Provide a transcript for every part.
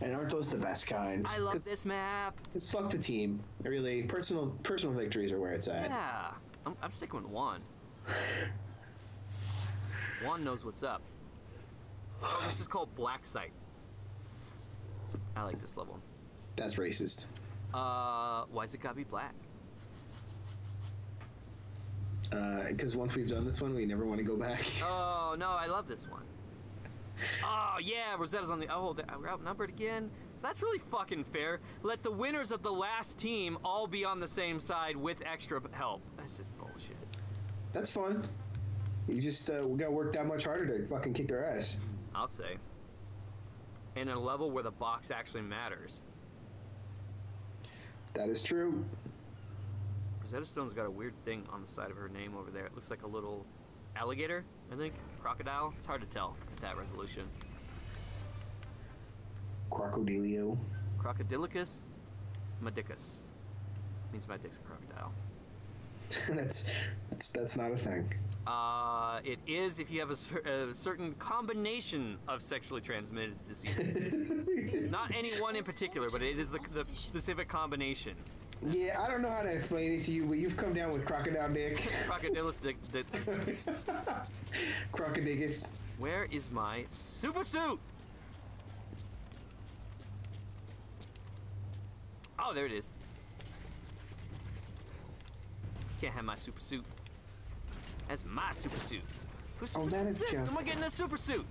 And aren't those the best kind? I love this map. It's fuck the team. Really, personal personal victories are where it's at. Yeah, I'm, I'm sticking with one. Juan knows what's up. Oh, this is called Black Site. I like this level. That's racist. Uh, why's it gotta be black? Uh because once we've done this one, we never want to go back. Oh no, I love this one. Oh yeah, Rosetta's on the. Oh, we're outnumbered again. That's really fucking fair. Let the winners of the last team all be on the same side with extra help. That's just bullshit. That's fun. You just uh, we got to work that much harder to fucking kick their ass. I'll say. And In a level where the box actually matters. That is true. Rosetta Stone's got a weird thing on the side of her name over there. It looks like a little alligator, I think. Crocodile. It's hard to tell at that resolution. Crocodilio. Crocodilicus medicus. Means my dick's a crocodile. that's that's that's not a thing. Uh, it is if you have a, cer- a certain combination of sexually transmitted diseases. Not any one in particular, but it is the, the specific combination. Yeah, I don't know how to explain it to you, but you've come down with crocodile dick, Crocodilus dick. dick- crocodicus. Where is my super suit? Oh, there it is. Can't have my super suit. That's my super suit. Who's Oh, super that suit is this? just- Am I getting a super suit?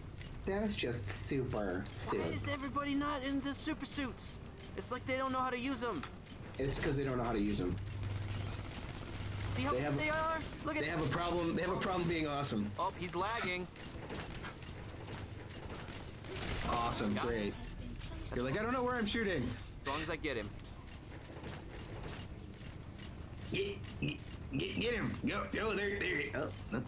That is just super suit. Why is everybody not in the super suits? It's like they don't know how to use them. It's because they don't know how to use them. See how They they, have- they are? Look at They have a problem. They have a problem being awesome. Oh, he's lagging. Awesome, Got great. You're like, I don't know where I'm shooting. As long as I get him. Get, get, get, him. Go, go there, there. Oh, no.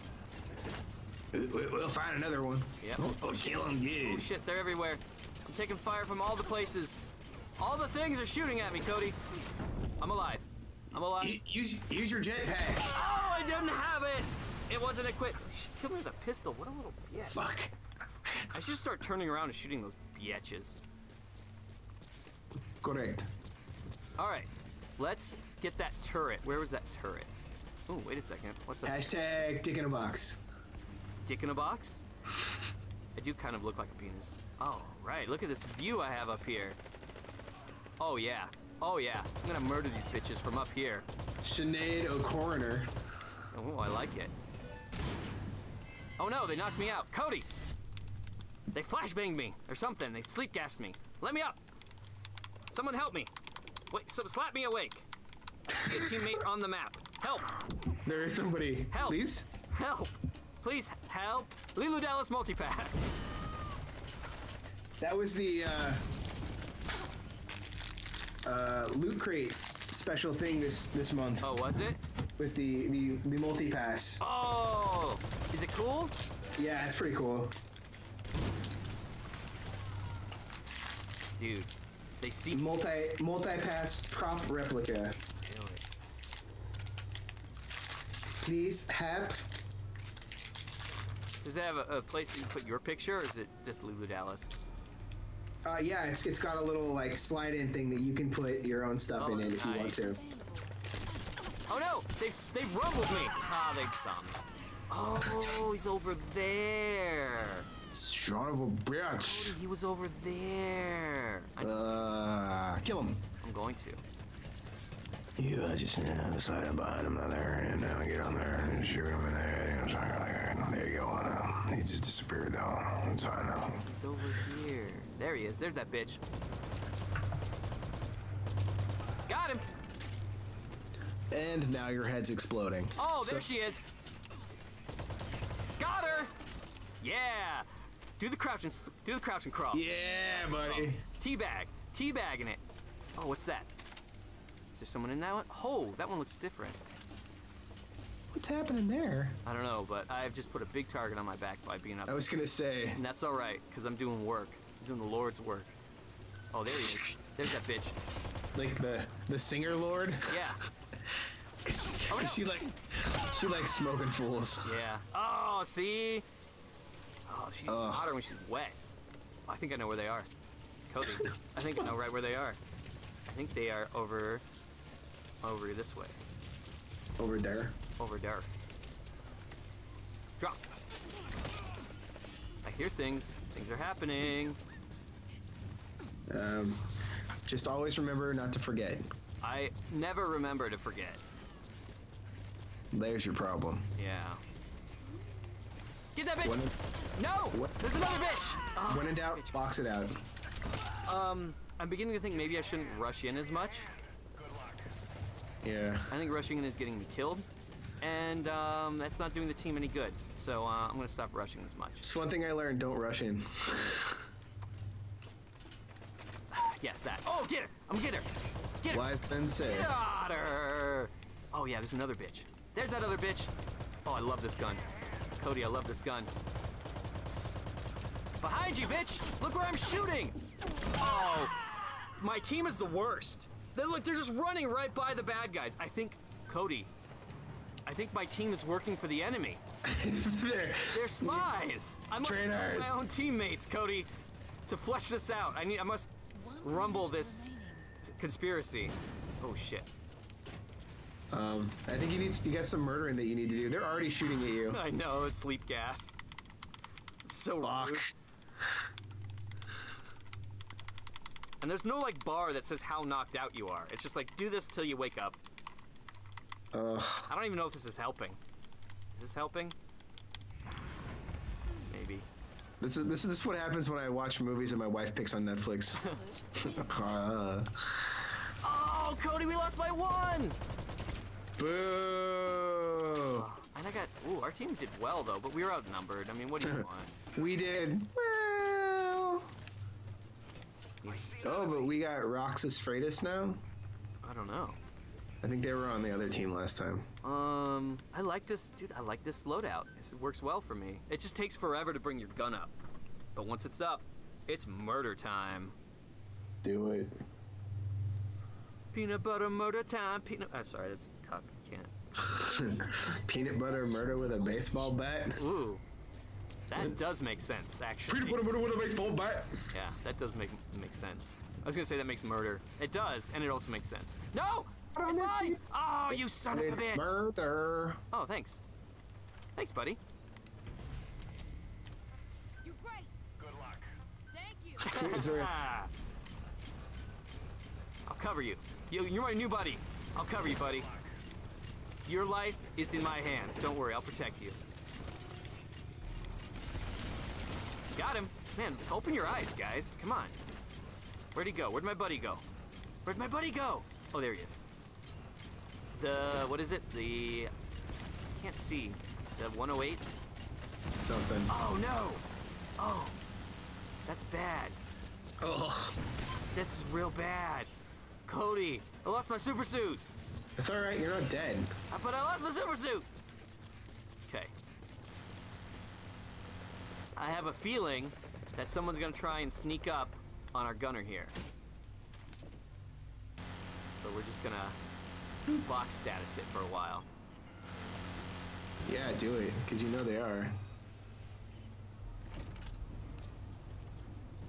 We- we- We'll find another one. Yep. Oh, oh, kill him Oh shit, they're everywhere. I'm taking fire from all the places. All the things are shooting at me, Cody. I'm alive. I'm alive. Use, use your jetpack. Oh, I didn't have it. It wasn't equipped. Kill me with a pistol. What a little bitch. Fuck. I should start turning around and shooting those bitches. Correct. All right, let's get that turret. Where was that turret? Oh, wait a second. What's up? Hashtag dick in a box. Dick in a box? I do kind of look like a penis. Oh, right. Look at this view I have up here. Oh, yeah. Oh, yeah. I'm gonna murder these bitches from up here. Sinead O'Coroner. Oh, I like it. Oh no, they knocked me out. Cody! They flashbanged me or something. They sleep gassed me. Let me up! Someone help me! Wait, so slap me awake. I see a teammate on the map. Help! There is somebody. Help! Please? Help! Please help! Leeloo Dallas multipass. That was the uh, uh, loot crate special thing this this month. Oh, was it? Was the the the multi pass? Oh! Is it cool? Yeah, it's pretty cool. Dude, they see Multi multi pass prop replica. Please help. Does it have a, a place that you put your picture, or is it just Lulu Dallas? Uh, yeah, it's, it's got a little like slide in thing that you can put your own stuff Oh, in it if you want to. Oh no! They they've rumbled me. Ah, they saw me. Oh, he's over there. Son of a bitch. He was over there. I, Uh, kill him. I'm going to. You uh, just uh, slide behind him there and uh, get on there and shoot him in the head. You know, something like that. There you go. And, uh, he just disappeared though. It's fine now. He's over here. There he is. There's that bitch. Got him. And now your head's exploding. Oh, there So- she is. Got her. Yeah. Do the crouch and do the crouch and crawl. Yeah, buddy. Teabag. Teabagging it. Oh, what's that? Is there someone in that one? Oh, that one looks different. What's happening there? I don't know, but I've just put a big target on my back by being up. I was gonna say. And that's all right, because I'm doing work. Doing the Lord's work. Oh, there he is. There's that bitch. like the the singer lord. Yeah. Oh, no. She likes she likes smoking fools. Yeah. Oh, see? Oh, she's Ugh. hotter when she's wet. I think I know where they are. Cody. I think I know right where they are. I think they are over, over this way, Over there. over there. Drop. I hear things. Things are happening. Um, just always remember not to forget. I never remember to forget. There's your problem. Yeah. Get that bitch! When No! What? There's another bitch! Oh, when in doubt, bitch. box it out. Um, I'm beginning to think maybe I shouldn't rush in as much. Yeah. I think rushing in is getting me killed, and um, that's not doing the team any good. So uh, I'm gonna stop rushing as much. It's one thing I learned: don't rush in. Yes, that. Oh, get her! I'm gonna get her! Get her! Wise men say. Got her! Oh yeah, there's another bitch. There's that other bitch. Oh, I love this gun. Cody, I love this gun. Behind you, bitch! Look where I'm shooting! Oh, my team is the worst. They look, they're just running right by the bad guys. I think, Cody, I think my team is working for the enemy. there. They're spies. I'm Traitors. my own teammates, Cody, to flesh this out. I need. I must rumble this conspiracy. Oh shit. Um, I think you need to get some murdering that you need to do. They're already shooting at you. I know it's sleep gas. It's so Fuck. rude. And there's no like bar that says how knocked out you are. It's just like do this till you wake up. Ugh. I don't even know if this is helping. Is this helping? Maybe. This is this is this is what happens when I watch movies and my wife picks on Netflix. uh, Oh, Cody, we lost by one. boo! And I got. Ooh, our team did well though, but we were outnumbered. I mean, what do you want? We did well. Oh, but we got Roxas Freitas now. I don't know. I think they were on the other team last time. Um, I like this, dude. I like this loadout. This works well for me. It just takes forever to bring your gun up, but once it's up, it's murder time. Do it. Peanut butter murder time. Peanut. Uh, sorry, that's cop. Can't. Peanut butter murder with a baseball bat. Ooh, that does make sense, actually. Peanut butter murder with a baseball bat. Yeah, that does make make sense. I was gonna say that makes murder. It does, and it also makes sense. No, it's mine. Oh, you son of a bitch. Murder. Oh, thanks. Thanks, buddy. You're great. Good luck. Thank you. Is there? I'll cover you. you. You're my new buddy. I'll cover you, buddy. Your life is in my hands. Don't worry, I'll protect you. Got him. Man, open your eyes, guys. Come on. Where'd he go? Where'd my buddy go? Where'd my buddy go? Oh, there he is. The, what is it? The, I can't see. The 108? Something. Oh, no. Oh, that's bad. Oh, This is real bad. Cody, I lost my super suit. it's all right. You're not dead. Uh, But I lost my super suit. Okay. I have a feeling that someone's gonna try and sneak up on our gunner here. So we're just gonna box status it for a while. Yeah, do it, because you know they are.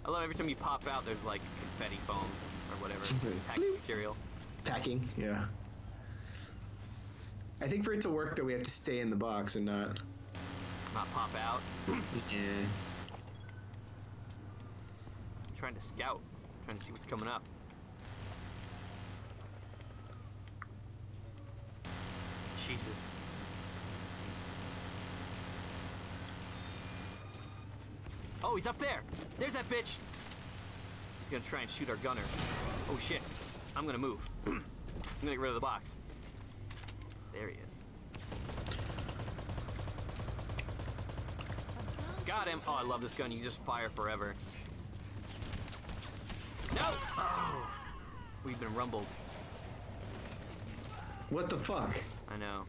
I love every time you pop out, there's like confetti foam or whatever packing material. Packing. Yeah. I think for it to work, though, we have to stay in the box and not. Not pop out. Yeah. I'm trying to scout, trying to see what's coming up. Jesus. Oh, he's up there. There's that bitch. He's gonna try and shoot our gunner. Oh shit. I'm gonna move. I'm gonna get rid of the box. There he is. Got him. Oh, I love this gun. You just fire forever. No! Oh! We've been rumbled. What the fuck? I know.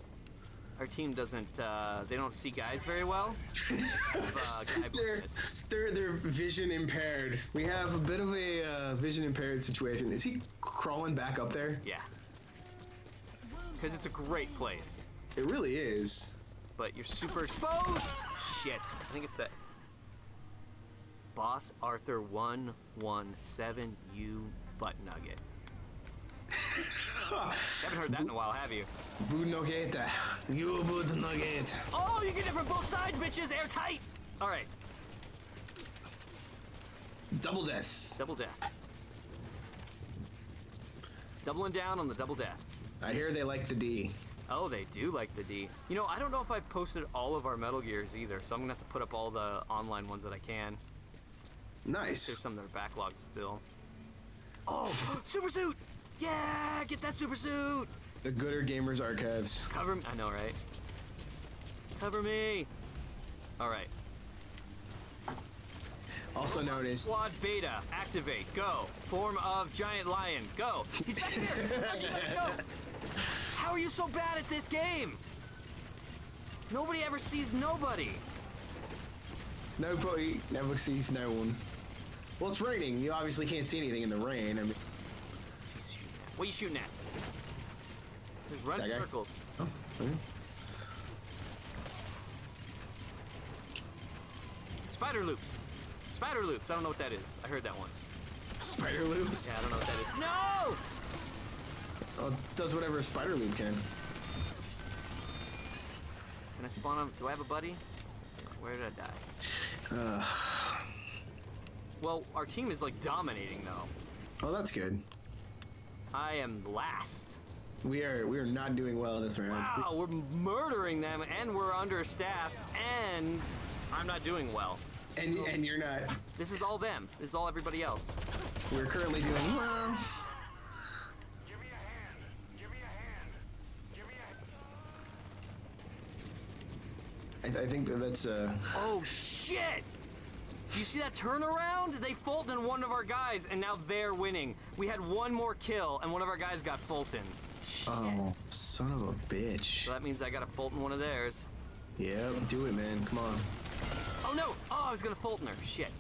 Our team doesn't, uh, they don't see guys very well. uh, They're, they're, they're vision impaired. We have a bit of a uh, vision impaired situation. Is he crawling back up there? yeah. Because it's a great place. It really is. But you're super exposed! Shit. I think it's that. Boss Arthur 117U butt nugget. Haven't heard that in a while, have you? Bud nugget. You bud nugget. Oh, you get it from both sides, bitches! Airtight! Alright, Double death. double death. Doubling down on the double death. I hear they like the D. Oh, they do like the D. You know, I don't know if I've posted all of our Metal Gears either, so I'm gonna have to put up all the online ones that I can. Nice. There's some that are backlogged still. Oh, super suit! Yeah, get that super suit! The Gooder Gamers Archives. Cover me. I know, right? Cover me! Alright. Also known as Squad Beta, activate, go. Form of giant lion, go. He's back here! Go! How are you so bad at this game? Nobody ever sees nobody. Nobody never sees no one. Well, it's raining. You obviously can't see anything in the rain. I mean, What's he shooting at? What are you shooting at? Just run in That guy? circles. oh, okay. Spider loops. Spider loops. I don't know what that is. I heard that once. spider loops. Yeah, I don't know what that is. No! Oh, it does whatever a spider loop can. Can I spawn him? Do I have a buddy? Where did I die? Uh, Well, our team is like dominating though. oh, that's good. I am last. We are we are not doing well this round. Wow, we're murdering them and we're understaffed and I'm not doing well. And and you're not. This is all them. This is all everybody else. We're currently doing well. Give me a hand. Give me a hand. Give me a I, I think that that's uh. Oh shit! Do you see that turnaround? They Fulton one of our guys and now they're winning. We had one more kill and one of our guys got Fulton. Shit. Oh, son of a bitch. So that means I got to Fulton one of theirs. Yeah, do it, man. Come on. Oh no! Oh, I was gonna Fulton her. Shit.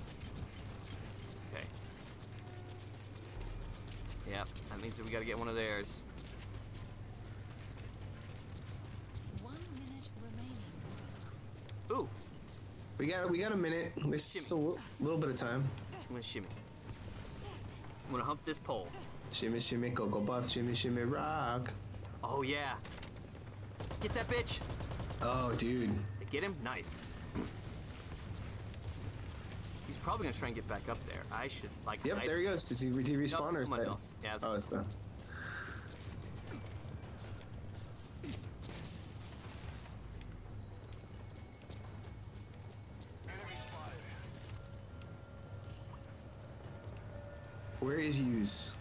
Okay. Yep, that means that we gotta get one of theirs. One minute remaining. Ooh, We got we got a minute. There's just a li- little bit of time. I'm gonna shimmy. I'm gonna hump this pole. Shimmy, shimmy, cocoa puff, shimmy, shimmy, rock. Oh yeah. Get that bitch. Oh, dude. Get him? Nice. He's probably gonna try and get back up there. I should like. Yep, I- there he goes. Does he he respawn or is someone that? Yeah, it's- Oh, it's Where is use?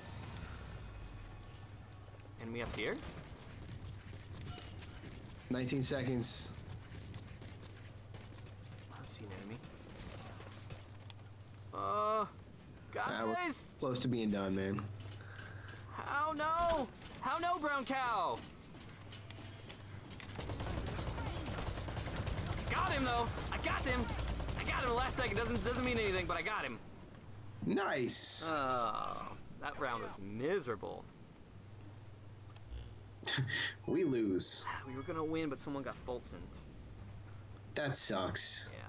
Enemy up here? 19 seconds. I see an enemy. Uh, Ah, we're guys, close to being done, man. how no? How no, brown cow? Got him though. I got him. I got him the last second. Doesn't doesn't mean anything, but I got him. Nice. Oh, that round was miserable. we lose. We were gonna win, but someone got Fultoned. That sucks. Yeah.